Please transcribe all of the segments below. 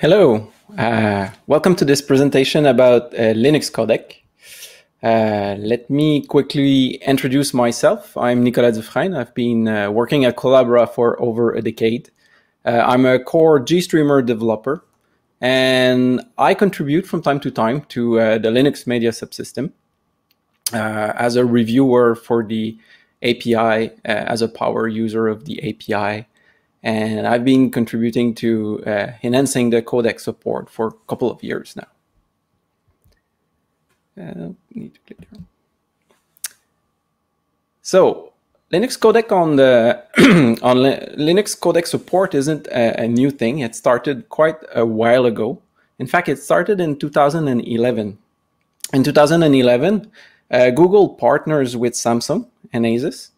Hello, uh, welcome to this presentation about uh, Linux codec. Uh, let me quickly introduce myself. I'm Nicolas Dufresne. I've been uh, working at Collabora for over a decade. Uh, I'm a core GStreamer developer, and I contribute from time to time to uh, the Linux Media subsystem as a reviewer for the API, as a power user of the API, and I've been contributing to uh, enhancing the codec support for a couple of years now. Uh, need to click here. So Linux codec on the on Linux codec support isn't a, a, new thing. It started quite a while ago. In fact, it started in 2011. In 2011, uh, Google partners with Samsung and Asus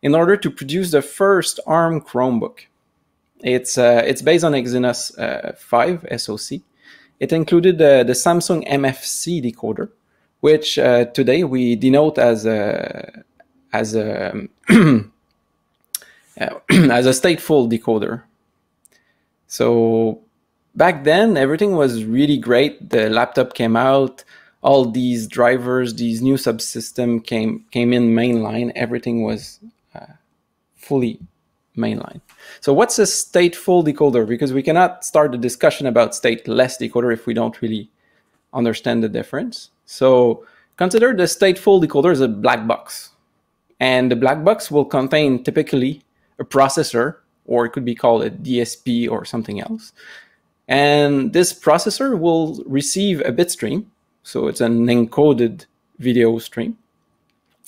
in order to produce the first ARM Chromebook. It's uh, it's based on Exynos uh, 5 SoC. It included uh, the Samsung MFC decoder, which uh, today we denote as a as a uh, as a stateful decoder. So back then, everything was really great. The laptop came out, all these drivers, these new subsystem came came in mainline. Everything was uh, fully mainline. So what's a stateful decoder? Because we cannot start the discussion about stateless decoder if we don't really understand the difference. So consider the stateful decoder as a black box. And the black box will contain typically a processor, or it could be called a DSP or something else. And this processor will receive a bit stream. So it's an encoded video stream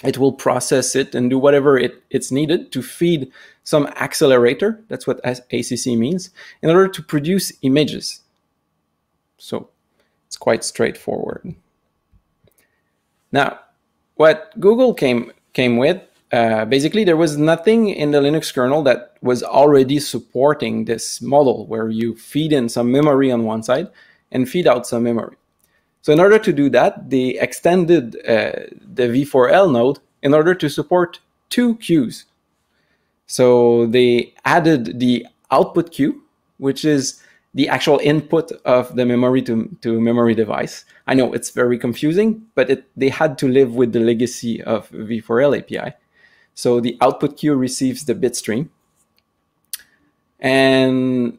it will process it and do whatever it, it's needed to feed some accelerator. That's what ACC means in order to produce images. So it's quite straightforward. Now, what Google came came with, uh, basically there was nothing in the Linux kernel that was already supporting this model where you feed in some memory on one side and feed out some memory. So in order to do that, they extended uh, the V4L node in order to support two queues. So they added the output queue, which is the actual input of the memory to, to memory device. I know it's very confusing, but it, they had to live with the legacy of V4L API. So the output queue receives the bit stream. And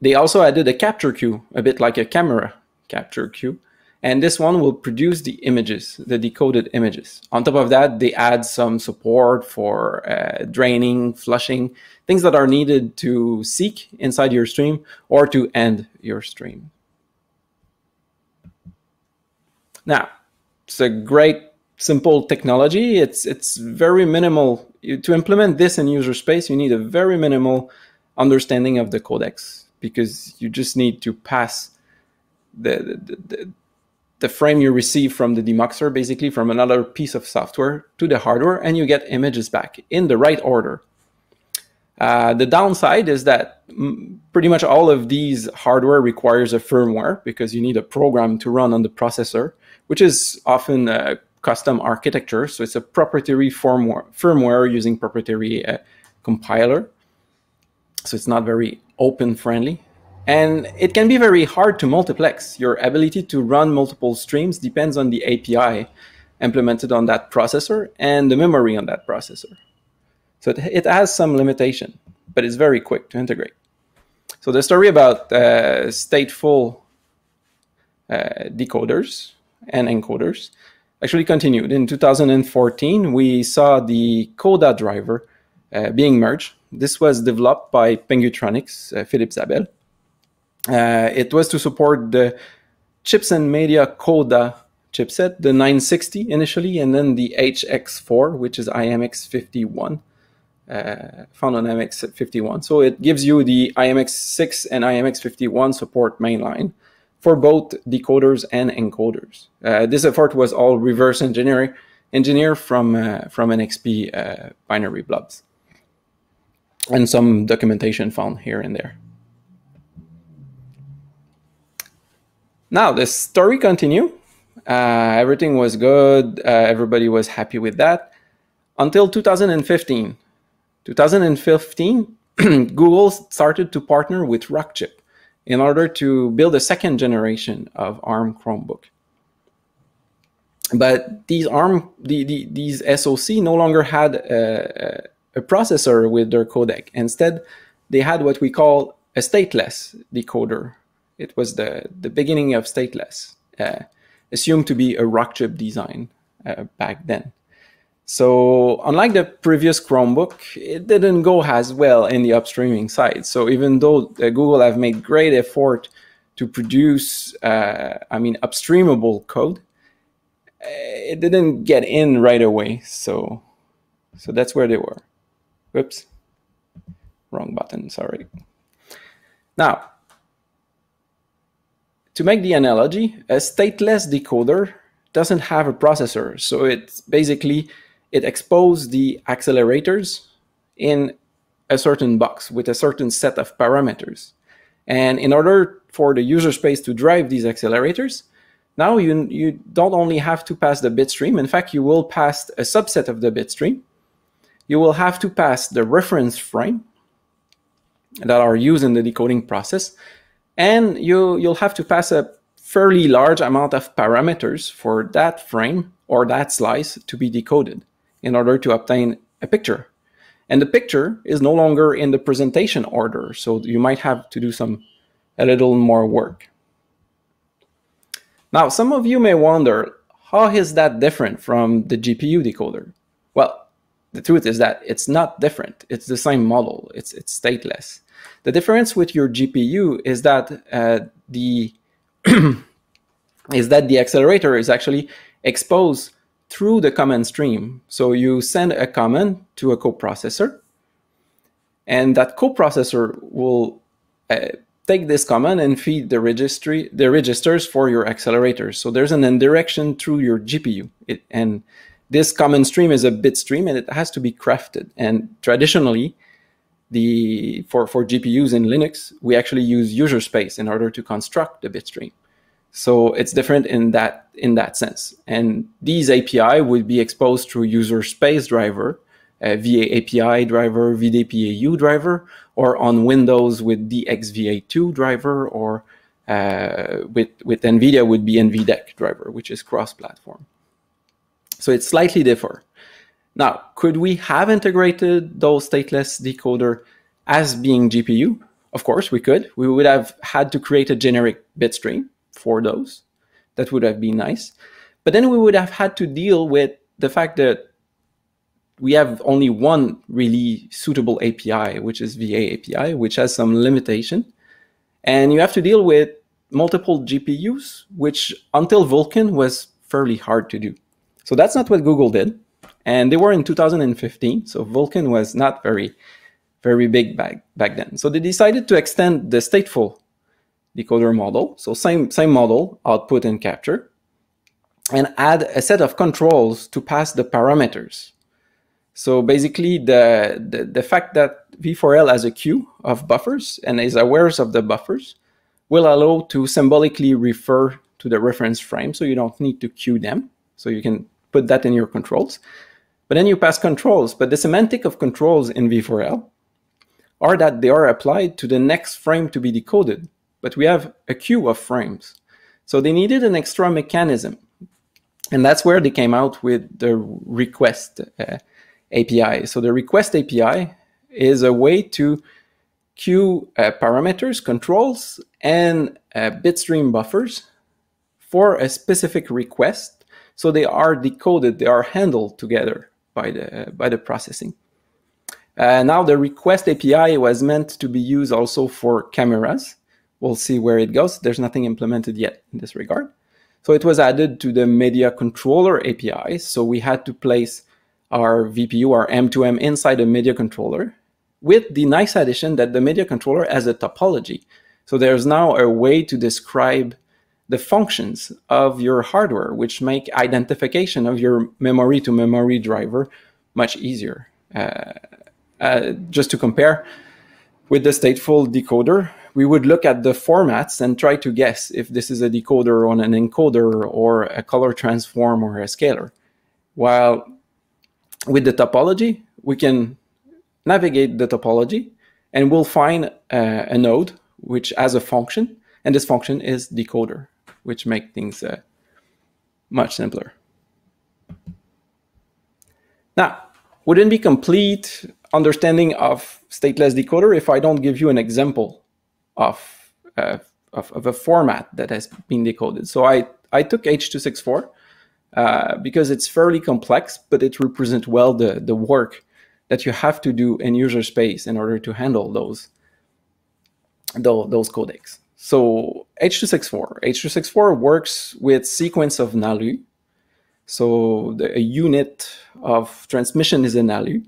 they also added a capture queue, a bit like a camera capture queue, and this one will produce the images, the decoded images. On top of that, they add some support for uh, draining, flushing, things that are needed to seek inside your stream or to end your stream. Now, it's a great, simple technology. It's, it's very minimal. To implement this in user space, you need a very minimal understanding of the codecs because you just need to pass the, the, the the frame you receive from the demuxer, basically from another piece of software to the hardware, and you get images back in the right order. Uh, the downside is that pretty much all of these hardware requires a firmware because you need a program to run on the processor, which is often a custom architecture. So it's a proprietary firmware, firmware using proprietary uh, compiler. So it's not very open friendly. And it can be very hard to multiplex. Your ability to run multiple streams depends on the API implemented on that processor and the memory on that processor. So it, has some limitation, but it's very quick to integrate. So the story about uh, stateful uh, decoders and encoders actually continued. In 2014, we saw the CODA driver uh, being merged. This was developed by Pengutronix, uh, Philipp Zabel, uh, it was to support the Chips and Media Coda chipset, the 960 initially, and then the HX4, which is IMX51, uh, found on IMX51. So it gives you the IMX6 and IMX51 support mainline for both decoders and encoders. Uh, this effort was all reverse engineering engineer from uh, from NXP uh, binary blobs, and some documentation found here and there. Now the story continue. Uh, everything was good. Uh, everybody was happy with that until 2015. 2015, Google started to partner with Rockchip in order to build a second generation of ARM Chromebook. But these ARM, the, the, these SoC no longer had a, a processor with their codec. Instead, they had what we call a stateless decoder. It was the, the beginning of stateless, uh, assumed to be a Rockchip design uh, back then. So unlike the previous Chromebook, it didn't go as well in the upstreaming side. So even though uh, Google have made great effort to produce, uh, I mean, upstreamable code, uh, it didn't get in right away. So, so that's where they were. Whoops, wrong button. Sorry. Now, to make the analogy, a stateless decoder doesn't have a processor, so it's basically it exposes the accelerators in a certain box with a certain set of parameters. And in order for the user space to drive these accelerators, now you, you don't only have to pass the bit stream, in fact, you will pass a subset of the bit stream. You will have to pass the reference frame that are used in the decoding process, and you, you'll have to pass a fairly large amount of parameters for that frame or that slice to be decoded in order to obtain a picture. And the picture is no longer in the presentation order, so you might have to do some a little more work. Now, some of you may wonder, how is that different from the GPU decoder? Well, the truth is that it's not different. It's the same model. It's, it's stateless. The difference with your GPU is that uh, the is that the accelerator is actually exposed through the command stream. So you send a command to a coprocessor, and that coprocessor will uh, take this command and feed the registry, the registers for your accelerator. So there's an indirection through your GPU, it, and this command stream is a bit stream, and it has to be crafted. And traditionally, the for for GPUs in Linux, we actually use user space in order to construct the bit stream. So it's different in that in that sense. And these API would be exposed through user space driver, uh, VA API driver, VDPAU driver, or on Windows with DXVA2 driver, or uh, with with NVIDIA would be NVDEC driver, which is cross-platform. So it's slightly different. Now, could we have integrated those stateless decoder as being GPU? Of course, we could. We would have had to create a generic bit stream for those. That would have been nice. But then we would have had to deal with the fact that we have only one really suitable API, which is VA API, which has some limitation. And you have to deal with multiple GPUs, which until Vulkan was fairly hard to do. So that's not what Google did. And they were in 2015, so Vulkan was not very, very big back, back then. So they decided to extend the stateful decoder model. So same, same model, output and capture, and add a set of controls to pass the parameters. So basically the, the, the fact that V4L has a queue of buffers and is aware of the buffers will allow to symbolically refer to the reference frame. So you don't need to queue them. So you can put that in your controls. But then you pass controls. But the semantic of controls in V4L are that they are applied to the next frame to be decoded but we have a queue of frames. So they needed an extra mechanism. And that's where they came out with the request uh, API. So the request API is a way to queue uh, parameters, controls, and uh, bitstream buffers for a specific request. So they are decoded, they are handled together by the, by the processing. Uh, now the request API was meant to be used also for cameras. We'll see where it goes. There's nothing implemented yet in this regard. So it was added to the media controller API. So we had to place our VPU, our M2M inside a media controller with the nice addition that the media controller has a topology. So there's now a way to describe the functions of your hardware, which make identification of your memory to memory driver much easier. Uh, uh, just to compare with the stateful decoder, we would look at the formats and try to guess if this is a decoder on an encoder or a color transform or a scalar. While with the topology, we can navigate the topology and we'll find uh, a node which has a function, and this function is decoder, which make things uh, much simpler. Now, wouldn't be complete understanding of stateless decoder if I don't give you an example of, uh, of, of, a format that has been decoded. So I, I took H.264 uh, because it's fairly complex, but it represents well the, the work that you have to do in user space in order to handle those, those, those codecs. So H.264. H.264 works with sequence of NALU. So the, a unit of transmission is a NALU.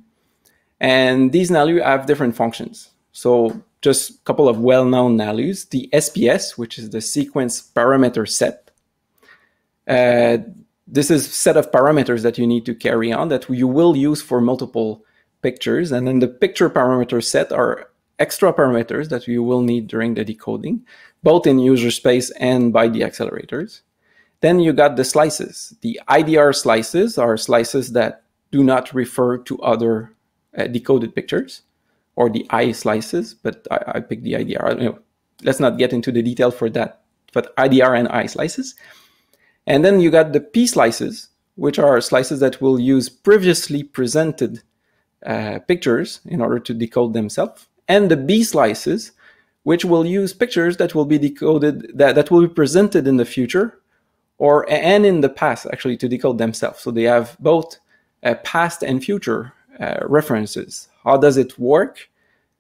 And these NALU have different functions. So just a couple of well-known NALUs. The SPS, which is the sequence parameter set. Uh, this is set of parameters that you need to carry on that you will use for multiple pictures. And then the picture parameter set are extra parameters that you will need during the decoding, both in user space and by the accelerators. Then you got the slices. The IDR slices are slices that do not refer to other uh, decoded pictures or the I slices, but I, I picked the IDR. Know, let's not get into the detail for that, but IDR and I slices. And then you got the P slices, which are slices that will use previously presented uh, pictures in order to decode themselves, and the B slices, which will use pictures that will be decoded, that, that will be presented in the future or and in the past actually to decode themselves. So they have both uh, past and future uh, references. How does it work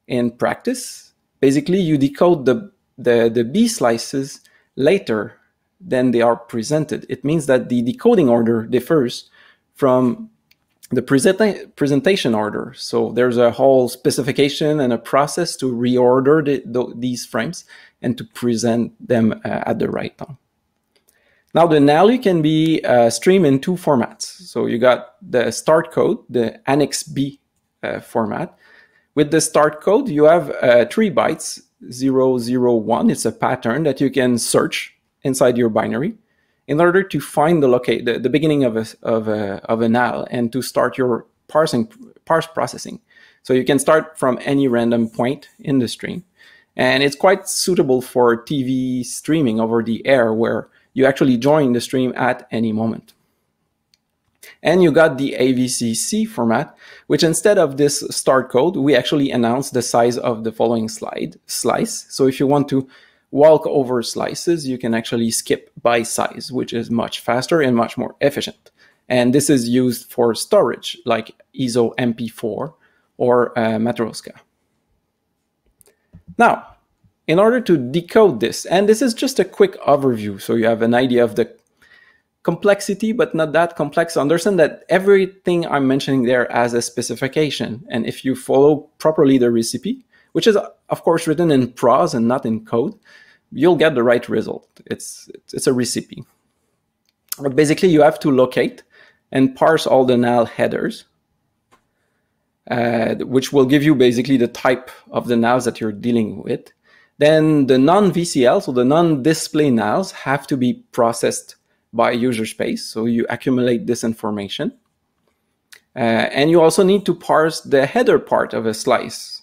in practice? Basically, you decode the, the, the B slices later than they are presented. It means that the decoding order differs from the present presentation order. So there's a whole specification and a process to reorder the, the, these frames and to present them uh, at the right time. Now the NALU can be uh, streamed in two formats. So you got the start code, the Annex B uh, format. With the start code, you have uh, three bytes, 001. It's a pattern that you can search inside your binary in order to find the locate the, the beginning of a, of a of a NAL and to start your parsing parse processing. So you can start from any random point in the stream, and it's quite suitable for TV streaming over the air where you actually join the stream at any moment. And you got the AVCC format, which instead of this start code, we actually announce the size of the following slide slice. So if you want to walk over slices, you can actually skip by size, which is much faster and much more efficient. And this is used for storage like ISO MP4 or uh, Matroska. Now, in order to decode this, and this is just a quick overview, so you have an idea of the complexity, but not that complex. Understand that everything I'm mentioning there has a specification. And if you follow properly the recipe, which is of course written in prose and not in code, you'll get the right result. It's, it's a recipe. But basically, you have to locate and parse all the NAL headers, uh, which will give you basically the type of the NALs that you're dealing with. Then the non-VCL, so the non-display NALs, have to be processed by user space. So you accumulate this information. Uh, and you also need to parse the header part of a slice.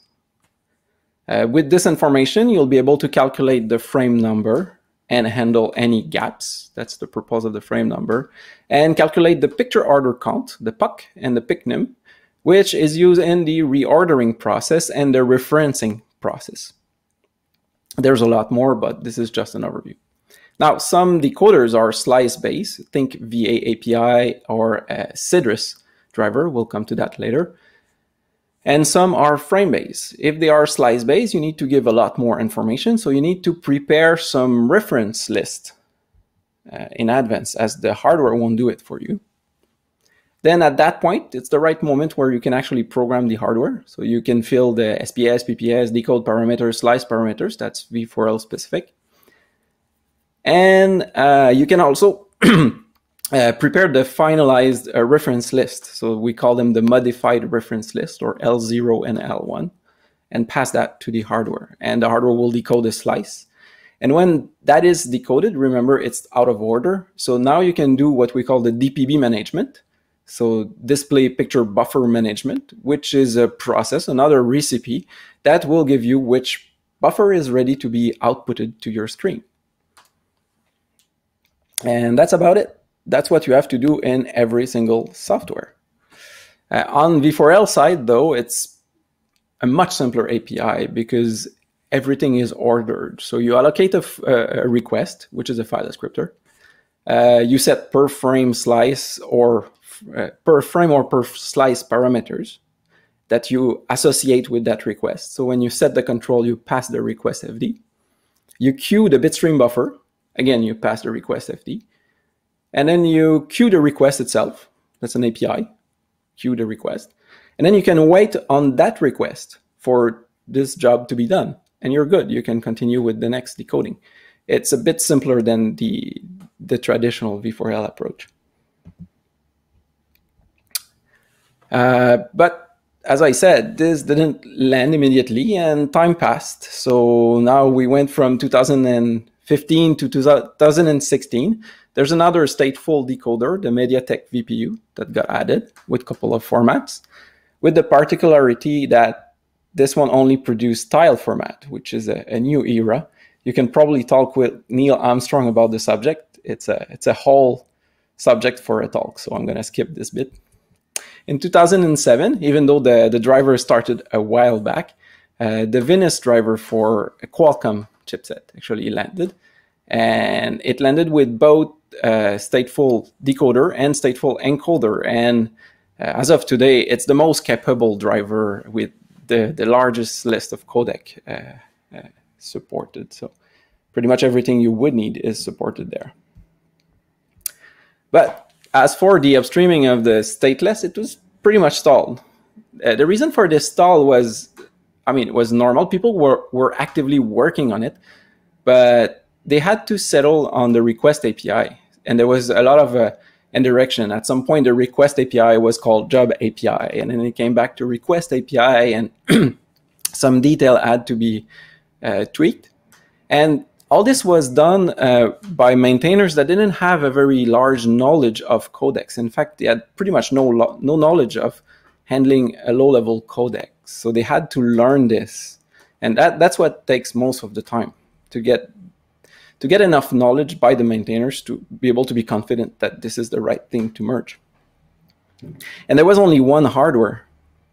Uh, with this information, you'll be able to calculate the frame number and handle any gaps. That's the purpose of the frame number. And calculate the picture order count, the POC and the PICNUM, which is used in the reordering process and the referencing process. There's a lot more, but this is just an overview. Now, some decoders are slice-based. Think VA API or Cedrus driver. We'll come to that later. And some are frame-based. If they are slice-based, you need to give a lot more information. So you need to prepare some reference list uh, in advance as the hardware won't do it for you. Then at that point, it's the right moment where you can actually program the hardware. So you can fill the SPS, PPS, decode parameters, slice parameters. That's V4L specific. And uh, you can also uh, prepare the finalized uh, reference list. So we call them the modified reference list or L0 and L1 and pass that to the hardware. And the hardware will decode the slice. And when that is decoded, remember it's out of order. So now you can do what we call the DPB management so display picture buffer management, which is a process, another recipe that will give you which buffer is ready to be outputted to your screen. And that's about it. That's what you have to do in every single software. Uh, on V4L side, though, it's a much simpler API because everything is ordered. So you allocate a, request, which is a file descriptor. Uh, you set per frame slice or uh, per frame or per slice parameters that you associate with that request. So when you set the control, you pass the request FD. You queue the bitstream buffer. Again, you pass the request FD. And then you queue the request itself. That's an API. Queue the request. And then you can wait on that request for this job to be done. And you're good. You can continue with the next decoding. It's a bit simpler than the, the traditional V4L approach. Uh, but as I said, this didn't land immediately and time passed. So now we went from 2015 to 2016. There's another stateful decoder, the MediaTek VPU, that got added with a couple of formats, with the particularity that this one only produced tile format, which is a, a new era. You can probably talk with Neil Armstrong about the subject. It's a it's a whole subject for a talk, so I'm going to skip this bit. In 2007, even though the, the driver started a while back, uh, the Venus driver for a Qualcomm chipset actually landed. And it landed with both uh, stateful decoder and stateful encoder. And uh, as of today, it's the most capable driver with the, the largest list of codec uh, uh, supported. So pretty much everything you would need is supported there. But as for the upstreaming of the stateless, it was pretty much stalled. Uh, the reason for this stall was, I mean, it was normal. People were, were actively working on it, but they had to settle on the request API. And there was a lot of uh, indirection. At some point, the request API was called job API, and then it came back to request API, and some detail had to be uh, tweaked. And all this was done uh, by maintainers that didn't have a very large knowledge of codecs. In fact, they had pretty much no no knowledge of handling a low-level codec. So they had to learn this, and that that's what takes most of the time to get to get enough knowledge by the maintainers to be able to be confident that this is the right thing to merge. And there was only one hardware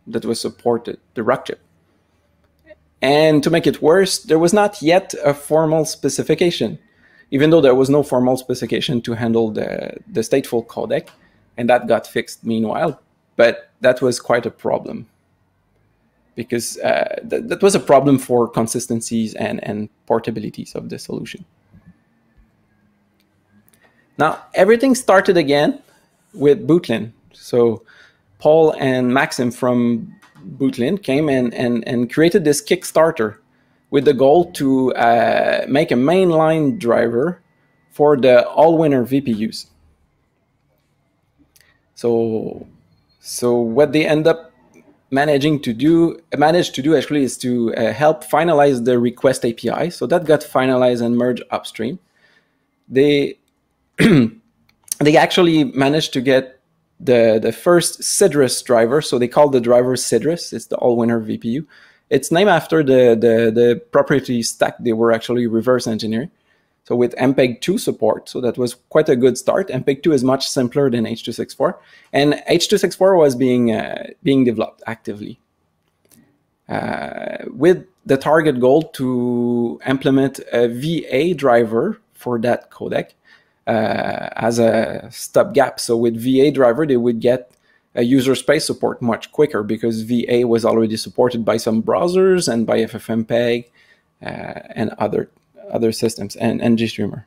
that was supported, the Rockchip. And to make it worse, there was not yet a formal specification, even though there was no formal specification to handle the, the stateful codec. And that got fixed meanwhile. But that was quite a problem because uh, th that was a problem for consistencies and, and portabilities of the solution. Now, everything started again with Bootlin. So Paul and Maxime from Bootlin came and, and, and created this Kickstarter with the goal to uh, make a mainline driver for the Allwinner VPUs. So, so what they end up managing to do, managed to do actually is to uh, help finalize the request API. So that got finalized and merged upstream. They they actually managed to get the the first Cedrus driver. So they call the driver Cedrus. It's the Allwinner VPU. It's named after the, the, the proprietary stack they were actually reverse engineering. So with MPEG 2 support, so that was quite a good start. MPEG 2 is much simpler than H.264, and H.264 was being uh, being developed actively uh, with the target goal to implement a VA driver for that codec as a stopgap. So with VA driver, they would get a user space support much quicker because VA was already supported by some browsers and by FFmpeg uh, and other other systems and, and GStreamer.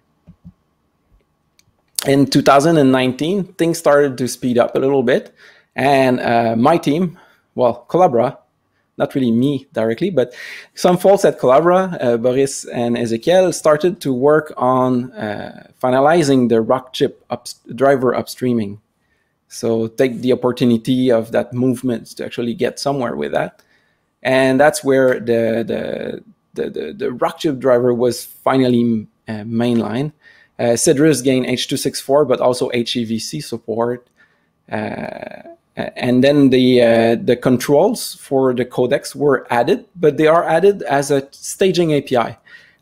In 2019, things started to speed up a little bit, and uh, my team, well, Collabora, not really me directly, but some folks at Collabora, uh, Boris and Ezequiel, started to work on uh, finalizing the Rockchip up driver upstreaming. So take the opportunity of that movement to actually get somewhere with that, and that's where the the the the, the Rockchip driver was finally uh, mainline. Uh, Cedrus gained H.264, but also HEVC support. Uh, and then the uh, the controls for the codecs were added, but they are added as a staging API.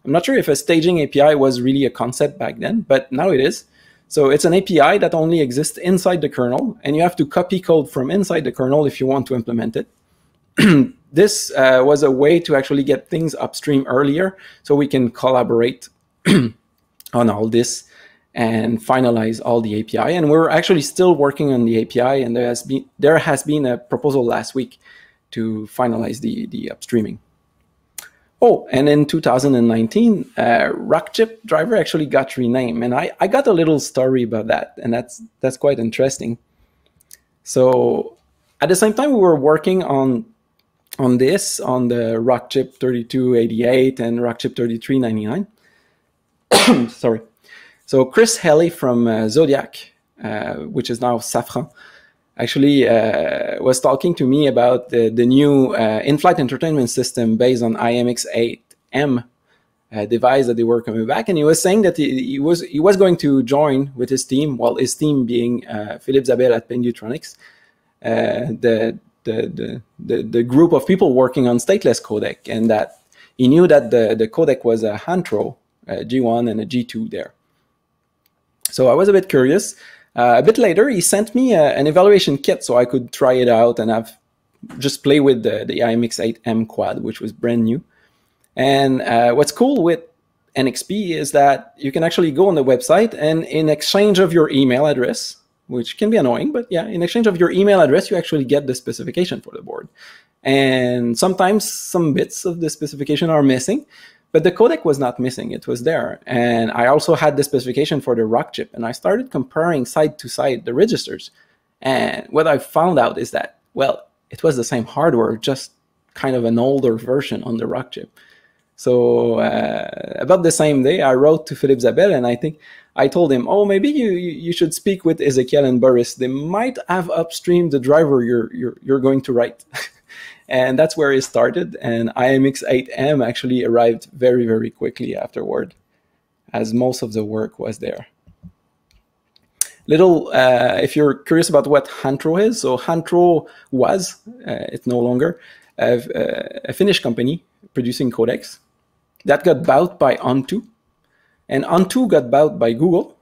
I'm not sure if a staging API was really a concept back then, but now it is. So it's an API that only exists inside the kernel, and you have to copy code from inside the kernel if you want to implement it. this uh, was a way to actually get things upstream earlier, so we can collaborate on all this and finalize all the API. And we're actually still working on the API, and there has been there has been a proposal last week to finalize the the upstreaming. Oh, and in 2019, uh, Rockchip driver actually got renamed, and I, I got a little story about that, and that's that's quite interesting. So at the same time, we were working on on this on the Rockchip 3288 and Rockchip 3399. Sorry. So Chris Healy from uh, Zodiac, uh, which is now Safran, actually uh, was talking to me about the, the new uh, in-flight entertainment system based on IMX8M uh, device that they were coming back, and he was saying that he, he, was he was going to join with his team, well, his team being uh, Philipp Zabel at Pengutronix, the, the, the the the group of people working on stateless codec, and that he knew that the the codec was a Hantro G1 and a G2 there. So I was a bit curious. Uh, a bit later, he sent me a, uh, an evaluation kit so I could try it out and have just play with the, the IMX8M quad, which was brand new. And uh, what's cool with NXP is that you can actually go on the website and in exchange of your email address, which can be annoying, but yeah, in exchange of your email address, you actually get the specification for the board. And sometimes some bits of the specification are missing. But the codec was not missing, it was there. And I also had the specification for the Rockchip, and I started comparing side to side the registers. And what I found out is that, well, it was the same hardware, just kind of an older version on the Rockchip. So uh, about the same day, I wrote to Philipp Zabel, and I think I told him, "Oh, maybe you you should speak with Ezequiel and Boris. They might have upstreamed the driver you're you're, you're going to write." And that's where it started. And IMX8M actually arrived very, very quickly afterward, as most of the work was there. Little, uh, if you're curious about what Hantro is, so Hantro was, uh, it's no longer, a, a, Finnish company producing codecs that got bought by On2. And On2 got bought by Google.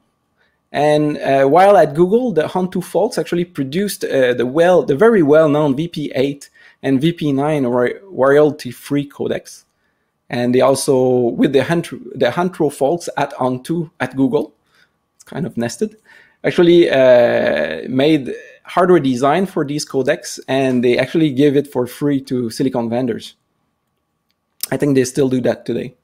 And uh, while at Google, the On2 folks actually produced uh, the well, the very well-known VP8 and VP9 royalty-free codecs. And they also, with the Hantro, the Hantro folks at at Google, it's kind of nested, actually uh, made hardware design for these codecs, and they actually give it for free to silicon vendors. I think they still do that today.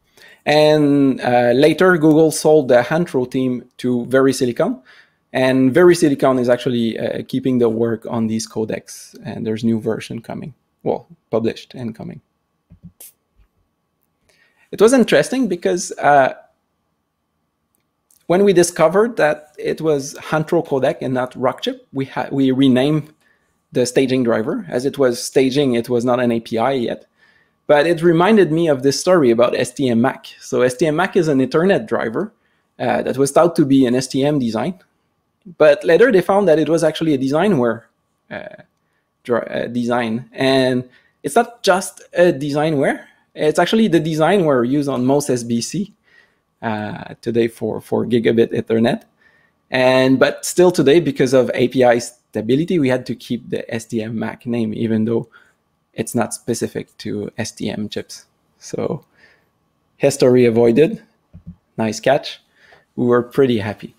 And uh, later, Google sold the Hantro team to VeriSilicon, and VeriSilicon is actually uh, keeping the work on these codecs, and there's new version coming well, published and coming. It was interesting because uh, when we discovered that it was Hantro codec and not Rockchip, we we renamed the staging driver. As it was staging, it was not an API yet. But it reminded me of this story about STM Mac. So STM Mac is an Ethernet driver uh, that was thought to be an STM design. But later they found that it was actually a designware uh, uh, design. And it's not just a designware. It's actually the designware used on most SBC uh, today for, for gigabit Ethernet. And but still today, because of API stability, we had to keep the STM Mac name, even though it's not specific to STM chips. So history avoided. Nice catch. We were pretty happy.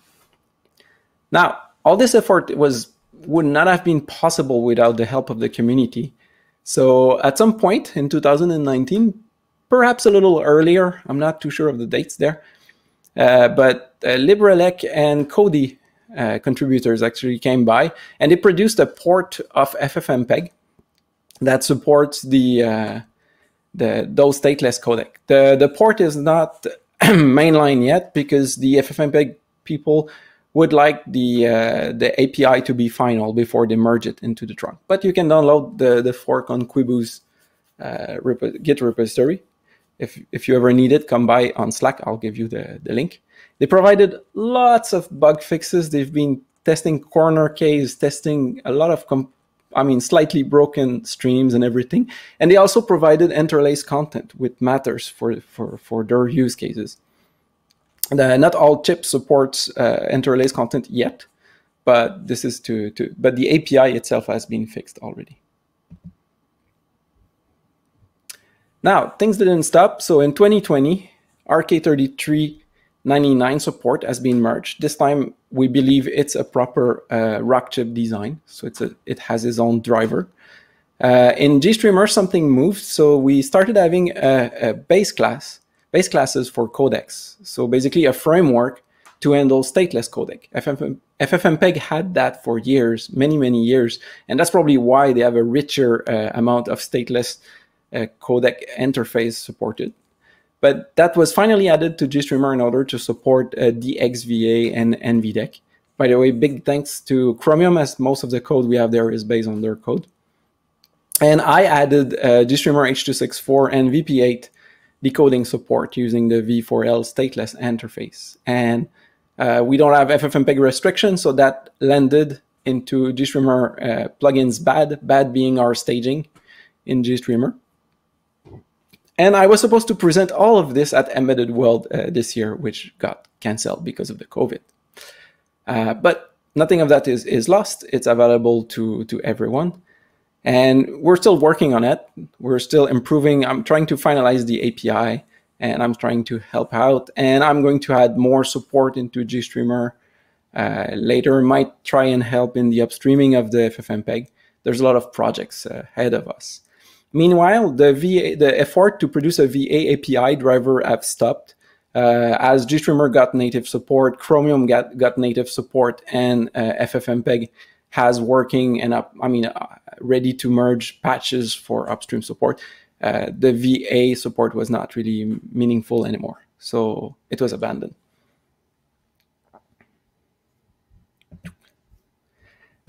Now, all this effort was would not have been possible without the help of the community. So at some point in 2019, perhaps a little earlier, I'm not too sure of the dates there, uh, but uh, LibreELEC and Kodi uh, contributors actually came by and they produced a port of FFmpeg that supports the uh, the those stateless codec. The the port is not mainline yet because the FFmpeg people would like the uh, the API to be final before they merge it into the trunk. But you can download the, the fork on Kwiboo's uh, Git repository. If, if you ever need it, come by on Slack. I'll give you the, the link. They provided lots of bug fixes. They've been testing corner case, testing a lot of I mean, slightly broken streams and everything. And they also provided interlaced content with matters for, for, for their use cases. The, not all chips supports uh, interlace content yet, but this is to, to, but the API itself has been fixed already. Now, things didn't stop. So in 2020, RK3399 support has been merged. This time, we believe it's a proper uh, Rockchip design. So it's a, it has its own driver. Uh, in GStreamer, something moved. So we started having a, a base class, base classes for codecs. So basically a framework to handle stateless codec. FFM, FFmpeg had that for years, many, many years. And that's probably why they have a richer uh, amount of stateless uh, codec interface supported. But that was finally added to GStreamer in order to support uh, DXVA and NVDEC. By the way, big thanks to Chromium, as most of the code we have there is based on their code. And I added uh, GStreamer H.264 and VP8 decoding support using the V4L stateless interface. And uh, we don't have FFmpeg restrictions, so that landed into GStreamer uh, plugins bad, bad being our staging in GStreamer. And I was supposed to present all of this at Embedded World uh, this year, which got canceled because of the COVID. Uh, but nothing of that is, is lost. It's available to, to everyone. And we're still working on it. We're still improving. I'm trying to finalize the API and I'm trying to help out. And I'm going to add more support into GStreamer uh, later. Might try and help in the upstreaming of the FFmpeg. There's a lot of projects uh, ahead of us. Meanwhile, the VA, the effort to produce a VA API driver have stopped. Uh, as GStreamer got native support, Chromium got, got native support, and uh, FFmpeg has working and I mean, uh, ready to merge patches for upstream support. Uh, the VA support was not really meaningful anymore, so it was abandoned.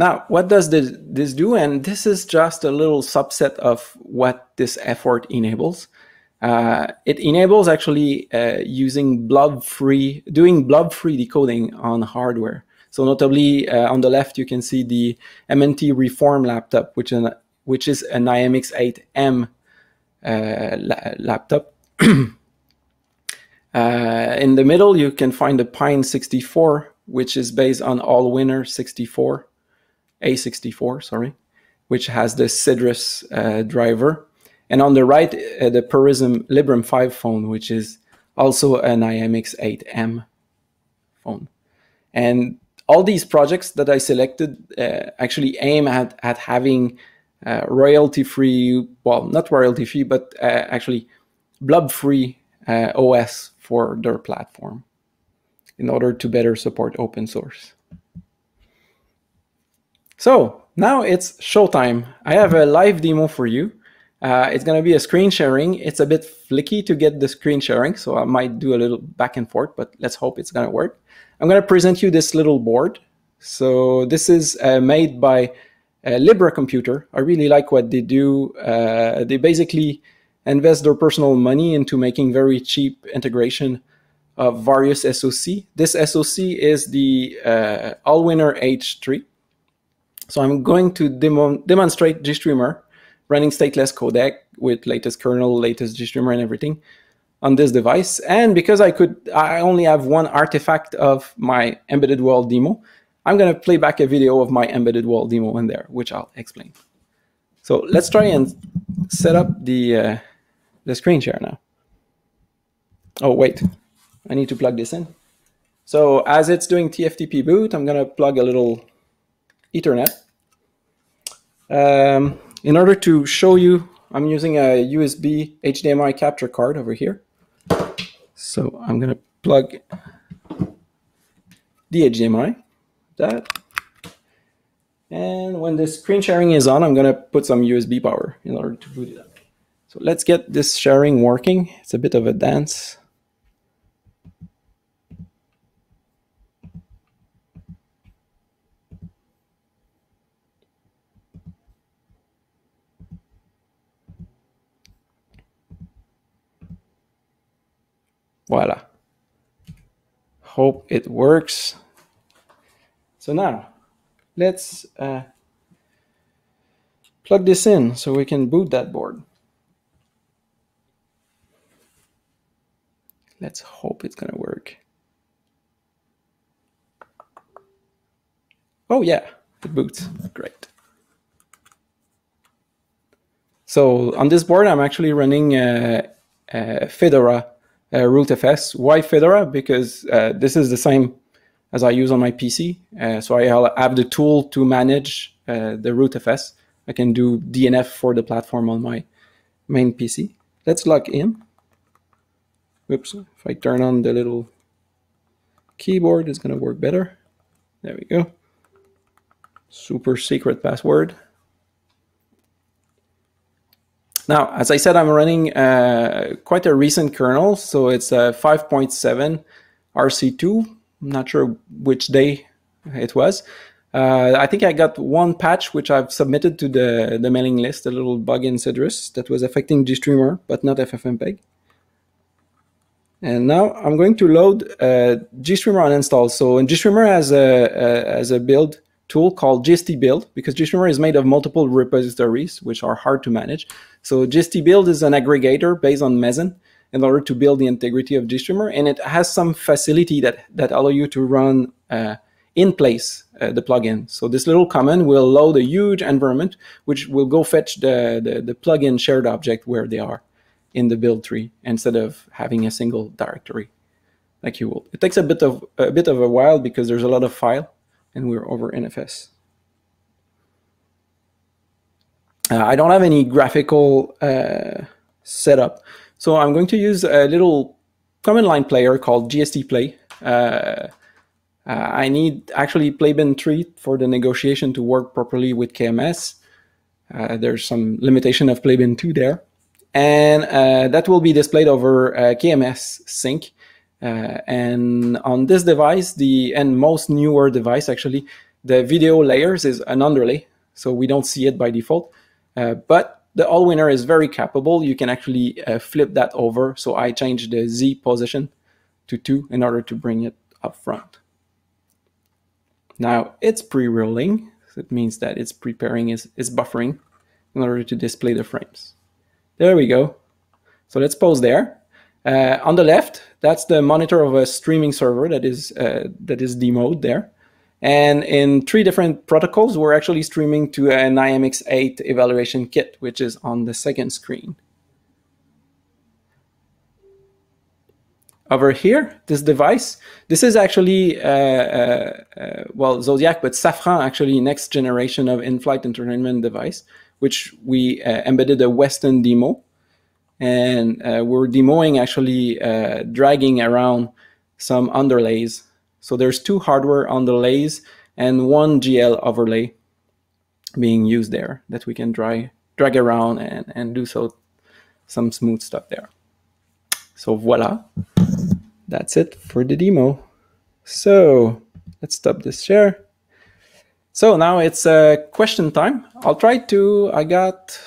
Now, what does this, this do? And this is just a little subset of what this effort enables. Uh, it enables actually uh, using blob-free, doing blob-free decoding on hardware. So notably, uh, on the left, you can see the MNT Reform laptop, which, an, which is an IMX8M uh, la laptop. Uh, in the middle, you can find the Pine 64, which is based on Allwinner 64. A64, sorry, which has the Cedrus uh, driver. And on the right, uh, the Purism Librem 5 phone, which is also an IMX8M phone. And all these projects that I selected uh, actually aim at, at having uh, royalty free, well, not royalty free, but uh, actually blob free uh, OS for their platform in order to better support open source. So now it's showtime. I have a live demo for you. Uh, it's going to be a screen sharing. It's a bit flicky to get the screen sharing, so I might do a little back and forth, but let's hope it's going to work. I'm going to present you this little board. So this is uh, made by uh, Libre Computer. I really like what they do. Uh, they basically invest their personal money into making very cheap integration of various SOC. This SOC is the uh, Allwinner H3. So I'm going to demo demonstrate GStreamer running stateless codec with latest kernel, latest GStreamer and everything on this device. And because I could, I only have one artifact of my embedded world demo, I'm going to play back a video of my embedded world demo in there, which I'll explain. So let's try and set up the, uh, the screen share now. Oh, wait, I need to plug this in. So as it's doing TFTP boot, I'm going to plug a little Ethernet. Um, in order to show you, I'm using a USB HDMI capture card over here. So I'm going to plug the HDMI, that. And when the screen sharing is on, I'm going to put some USB power in order to boot it up. So let's get this sharing working. It's a bit of a dance. Voila. Hope it works. So now, let's uh, plug this in so we can boot that board. Let's hope it's gonna work. Oh yeah, it boots, great. So on this board, I'm actually running uh, uh, Fedora uh, rootfs. Why Fedora? Because uh, this is the same as I use on my PC. Uh, so I have the tool to manage uh, the rootfs. I can do DNF for the platform on my main PC. Let's log in. Oops, if I turn on the little keyboard, it's going to work better. There we go. Super secret password. Now, as I said, I'm running uh, quite a recent kernel, so it's a 5.7 RC2. I'm not sure which day it was. Uh, I think I got one patch which I've submitted to the, the mailing list, a little bug in Cedrus that was affecting GStreamer, but not FFmpeg. And now I'm going to load uh, GStreamer on install. So in GStreamer a, a, has a build tool called GST build because GStreamer is made of multiple repositories, which are hard to manage. So GST build is an aggregator based on Meson in order to build the integrity of GStreamer. And it has some facility that, that allow you to run uh, in place uh, the plugin. So this little command will load a huge environment, which will go fetch the, the, the plugin shared object where they are in the build tree instead of having a single directory like you will. It takes a bit of a bit of a while because there's a lot of file and we're over NFS. Uh, I don't have any graphical uh, setup, so I'm going to use a little command line player called GST Play. Uh, uh, I need actually playbin 3 for the negotiation to work properly with KMS. Uh, there's some limitation of playbin 2 there and uh, that will be displayed over KMS sink. Uh, and on this device, the and most newer device actually, the video layers is an underlay, so we don't see it by default. Uh, but the Allwinner is very capable. You can actually uh, flip that over. So I changed the Z position to two in order to bring it up front. Now it's pre-rolling. So it means that it's preparing, is, is buffering in order to display the frames. There we go. So let's pause there. Uh, on the left, that's the monitor of a streaming server that is uh, that is demoed there. And in three different protocols, we're actually streaming to an IMX8 evaluation kit, which is on the second screen. Over here, this device, this is actually, uh, uh, uh well, Zodiac, but Safran actually next generation of in-flight entertainment device which we uh, embedded a Weston demo. And uh, we're demoing actually uh, dragging around some underlays. So there's two hardware underlays and one GL overlay being used there that we can drag, drag around and, and do so some smooth stuff there. So voila, that's it for the demo. So let's stop this share. So now it's uh, question time. I'll try to, I got,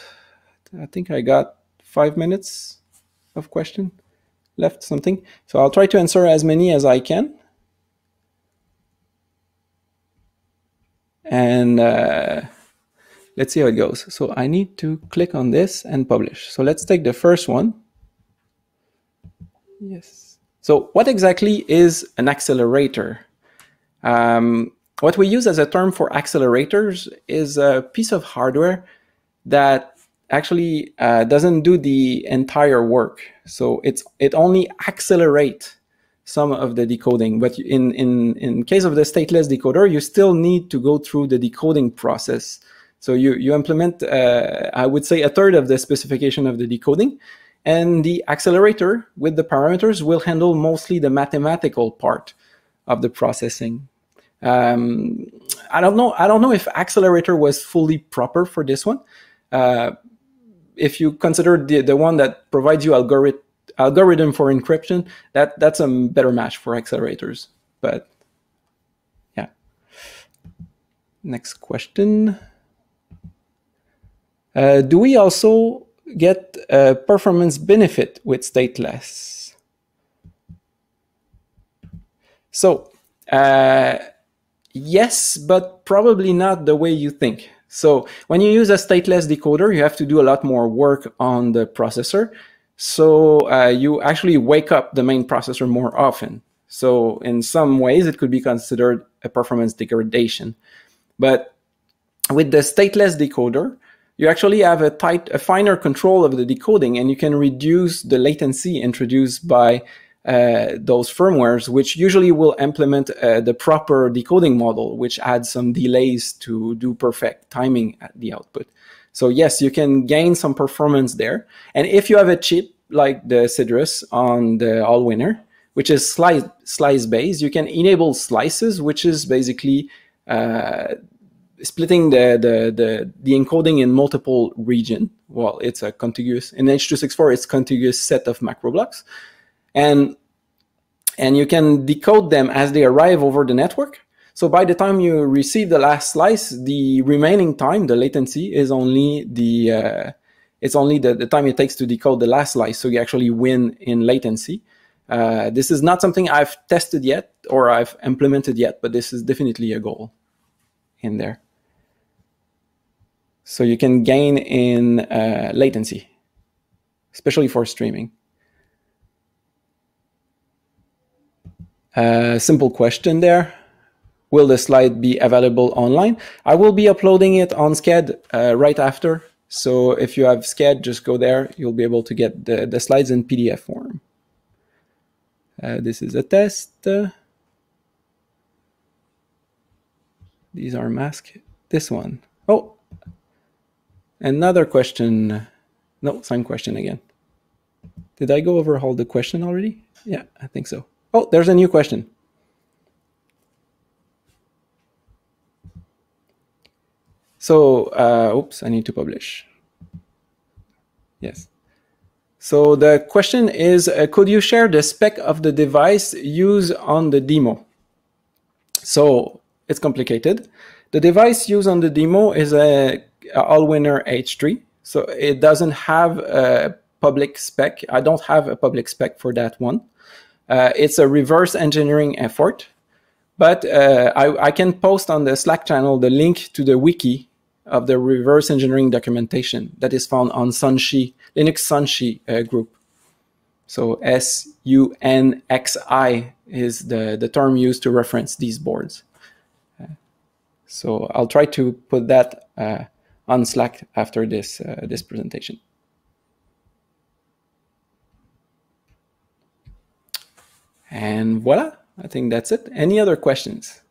I think I got five minutes of question left, something. So I'll try to answer as many as I can. And uh, let's see how it goes. So I need to click on this and publish. So let's take the first one. Yes. So what exactly is an accelerator? Um, what we use as a term for accelerators is a piece of hardware that actually uh, doesn't do the entire work. So it's it only accelerates some of the decoding. But in, in, in case of the stateless decoder, you still need to go through the decoding process. So you, you implement, uh, I would say, a third of the specification of the decoding. And the accelerator with the parameters will handle mostly the mathematical part of the processing. Um, I don't know. I don't know if accelerator was fully proper for this one. Uh, if you consider the the one that provides you algorithm algorithm for encryption, that that's a better match for accelerators. But yeah. Next question. Uh, do we also get a performance benefit with stateless? So uh, Yes, but probably not the way you think. So when you use a stateless decoder, you have to do a lot more work on the processor. So uh, you actually wake up the main processor more often. So in some ways, it could be considered a performance degradation. But with the stateless decoder, you actually have a tight, a finer control of the decoding, and you can reduce the latency introduced by those firmwares, which usually will implement uh, the proper decoding model, which adds some delays to do perfect timing at the output. So yes, you can gain some performance there. And if you have a chip like the Cedrus on the Allwinner, which is slice, slice based, you can enable slices, which is basically uh, splitting the, the, the, the, encoding in multiple region. Well, it's a contiguous, in H.264, it's contiguous set of macro blocks and and you can decode them as they arrive over the network. So by the time you receive the last slice, the remaining time, the latency, is only the uh, it's only the, the time it takes to decode the last slice. So you actually win in latency. Uh, this is not something I've tested yet or I've implemented yet, but this is definitely a goal in there. So you can gain in uh, latency, especially for streaming. Uh, simple question there. Will the slide be available online? I will be uploading it on Sched uh, right after. So if you have Sched, just go there. You'll be able to get the, the slides in PDF form. Uh, this is a test. these are masked. This one. Oh, another question. No, same question again. Did I go over all the question already? Yeah, I think so. Oh, there's a new question. So, uh, oops, I need to publish. Yes. So the question is, uh, could you share the spec of the device used on the demo? So it's complicated. The device used on the demo is a, a Allwinner H3. So it doesn't have a public spec. I don't have a public spec for that one. Uh, it's a reverse engineering effort, but uh, I, I, can post on the Slack channel the link to the wiki of the reverse engineering documentation that is found on Sunxi, Linux Sunxi uh, group. So S-U-N-X-I is the, the term used to reference these boards. Uh, so I'll try to put that uh, on Slack after this, uh, this presentation. And voila, I think that's it. Any other questions?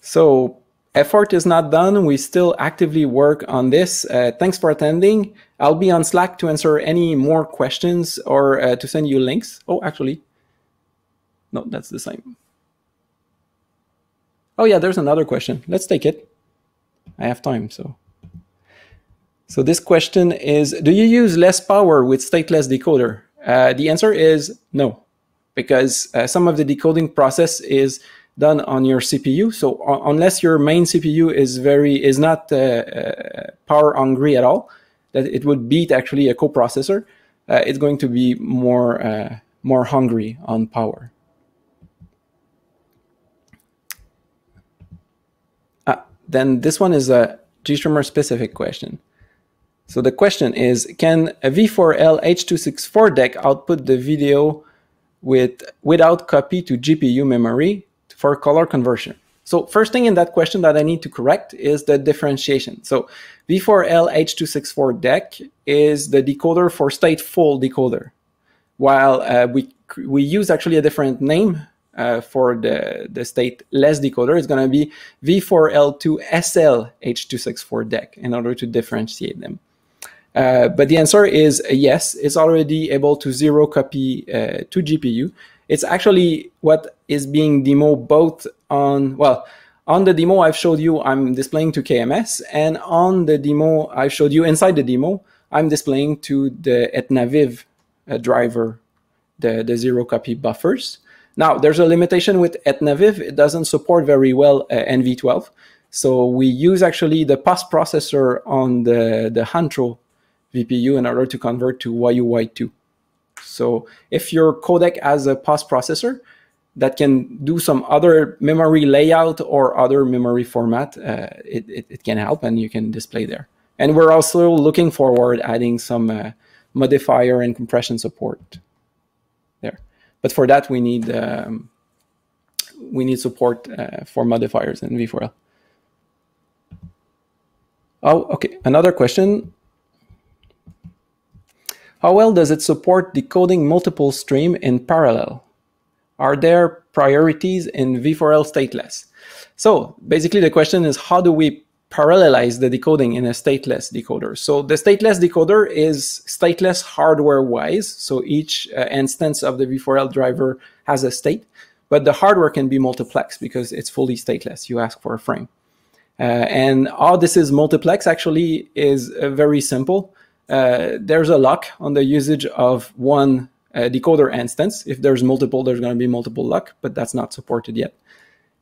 So effort is not done. We still actively work on this. Uh, thanks for attending. I'll be on Slack to answer any more questions or uh, to send you links. Oh, actually, no, that's the same. Oh yeah, there's another question. Let's take it. I have time, so. So this question is, do you use less power with stateless decoder? Uh, the answer is no, because uh, some of the decoding process is done on your CPU. So unless your main CPU is very is not uh, uh, power hungry at all, that it would beat actually a coprocessor, uh, it's going to be more uh, more hungry on power. Then this one is a GStreamer specific question. So the question is, can a V4L H.264 deck output the video with without copy to GPU memory for color conversion? So first thing in that question that I need to correct is the differentiation. So V4L H.264 deck is the decoder for stateful decoder, while uh, we we use actually a different name uh, for the, the state less decoder is going to be V4L2SL H264 deck in order to differentiate them. Uh, but the answer is yes, it's already able to zero copy uh, to GPU. It's actually what is being demo both on, well, on the demo I've showed you, I'm displaying to KMS, and on the demo I showed you inside the demo, I'm displaying to the Etnaviv uh, driver, the, the zero copy buffers. Now, there's a limitation with Etnaviv. It doesn't support very well uh, NV12. So we use actually the PAS processor on the, the Hantro VPU in order to convert to YUY2. So if your codec has a POS processor that can do some other memory layout or other memory format, uh, it, it, it, can help and you can display there. And we're also looking forward adding some uh, modifier and compression support. But for that, we need um, we need support uh, for modifiers in V4L. Oh, okay. Another question. How well does it support decoding multiple stream in parallel? Are there priorities in V4L stateless? So basically the question is how do we parallelize the decoding in a stateless decoder? So the stateless decoder is stateless hardware wise. So each uh, instance of the V4L driver has a state, but the hardware can be multiplex because it's fully stateless. You ask for a frame. Uh, and how this is multiplex actually is uh, very simple. Uh, there's a lock on the usage of one uh, decoder instance. If there's multiple, there's going to be multiple lock, but that's not supported yet.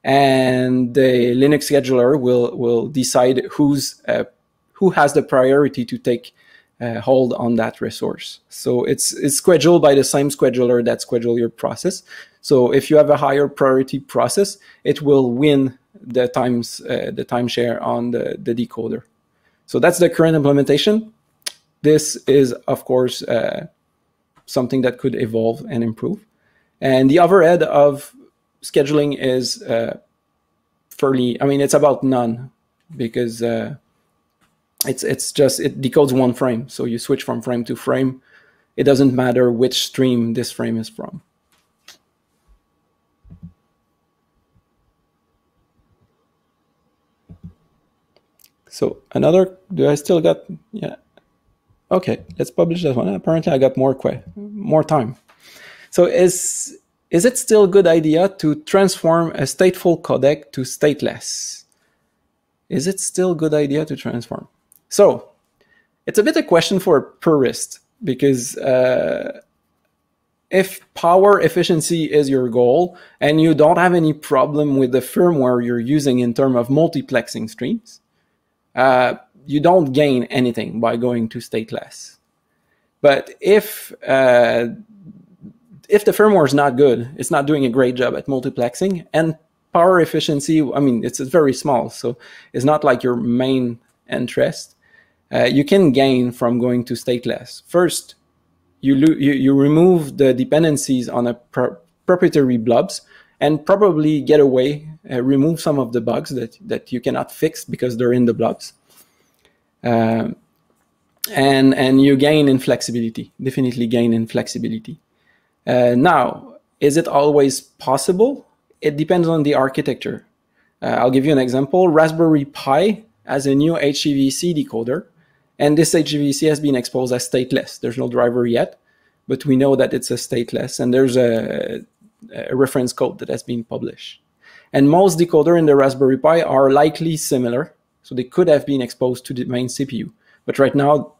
And the Linux scheduler will will decide who's uh, who has the priority to take uh, hold on that resource. So it's it's scheduled by the same scheduler that schedule your process. So if you have a higher priority process, it will win the times uh, the timeshare on the, the decoder. So that's the current implementation. This is of course uh, something that could evolve and improve. And the overhead of scheduling is uh, fairly. I mean, it's about none because uh, it's it's just it decodes one frame. So you switch from frame to frame. It doesn't matter which stream this frame is from. So another, do I still got, yeah. Okay, let's publish that one. Apparently I got more more time. So is, is it still a good idea to transform a stateful codec to stateless? Is it still a good idea to transform? So it's a bit a question for a purist because uh, if power efficiency is your goal and you don't have any problem with the firmware you're using in terms of multiplexing streams, uh, you don't gain anything by going to stateless. But if uh, if the firmware is not good, it's not doing a great job at multiplexing, and power efficiency, I mean, it's, it's very small, so it's not like your main interest. Uh, you can gain from going to stateless. First, you, you, you remove the dependencies on a pro proprietary blobs and probably get away, uh, remove some of the bugs that, that you cannot fix because they're in the blobs. Um, and, and you gain in flexibility, definitely gain in flexibility. Uh, now, is it always possible? It depends on the architecture. Uh, I'll give you an example. Raspberry Pi has a new HEVC decoder, and this HEVC has been exposed as stateless. There's no driver yet, but we know that it's a stateless, and there's a, a reference code that has been published. And most decoder in the Raspberry Pi are likely similar, so they could have been exposed to the main CPU. But right now,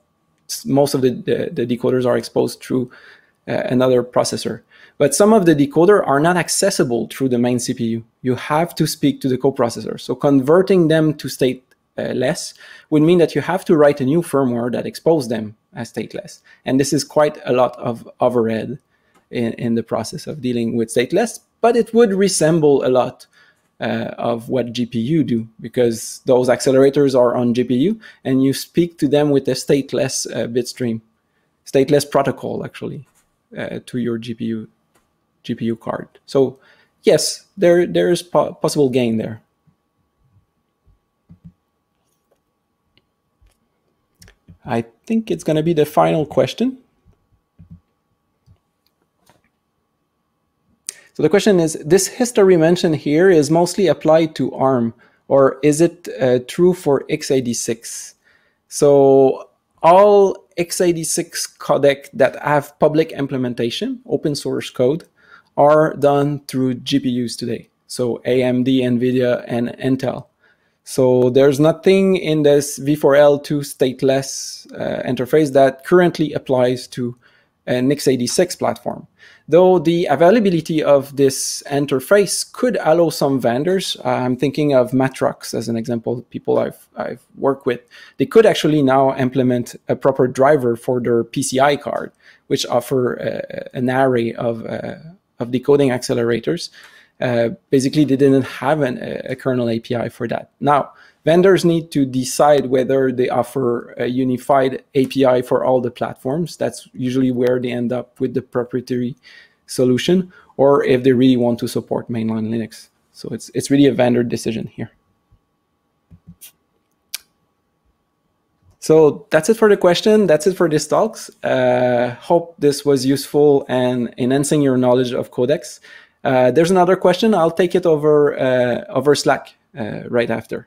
most of the, the, the decoders are exposed through uh, another processor. But some of the decoder are not accessible through the main CPU. You have to speak to the coprocessor. So converting them to stateless would mean that you have to write a new firmware that exposes them as stateless. And this is quite a lot of overhead in, in the process of dealing with stateless, but it would resemble a lot uh, of what GPU do because those accelerators are on GPU and you speak to them with a stateless uh, bitstream, stateless protocol actually uh, to your GPU GPU card. So yes, there there is po possible gain there. I think it's going to be the final question. So the question is, this history mentioned here is mostly applied to ARM, or is it uh, true for x86? So all x86 codec that have public implementation, open source code, are done through GPUs today. So AMD, NVIDIA, and Intel. So there's nothing in this V4L2 stateless uh, interface that currently applies to an x86 platform. Though the availability of this interface could allow some vendors, uh, I'm thinking of Matrox as an example, people I've, I've worked with, they could actually now implement a proper driver for their PCI card, which offer uh, an array of, uh, of decoding accelerators. Uh, basically, they didn't have an, a kernel API for that. Now, vendors need to decide whether they offer a unified API for all the platforms. That's usually where they end up with the proprietary solution, or if they really want to support mainline Linux. So it's it's really a vendor decision here. So that's it for the question. That's it for this talks. Uh, hope this was useful and enhancing your knowledge of codecs. Uh, there's another question. I'll take it over uh, over Slack uh, right after.